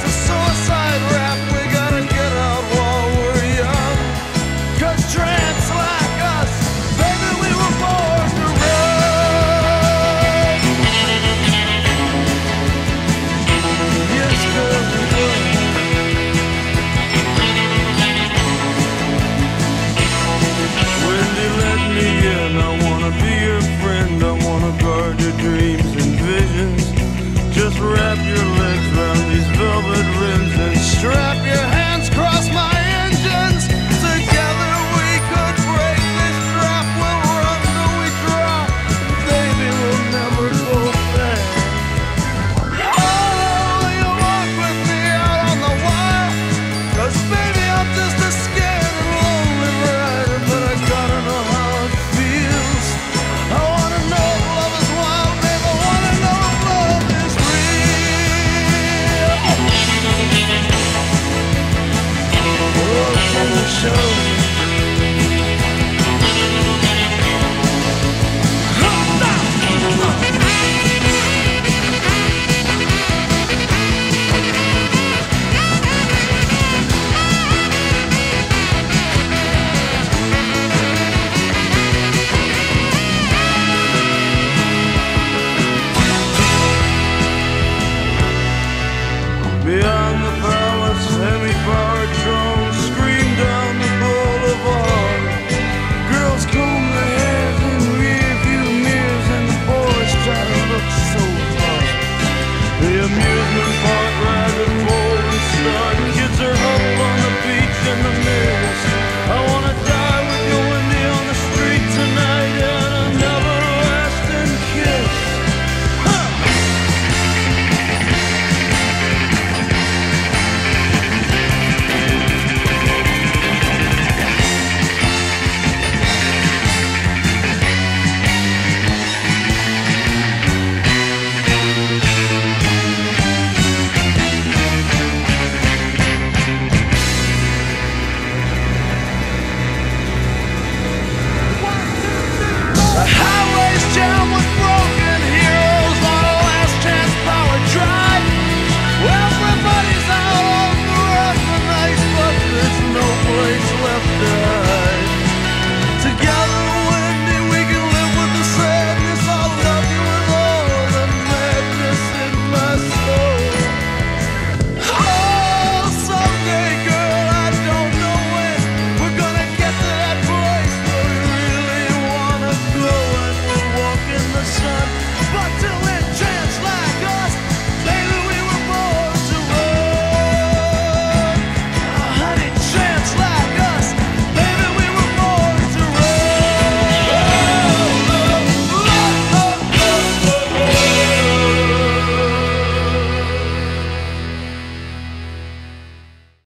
for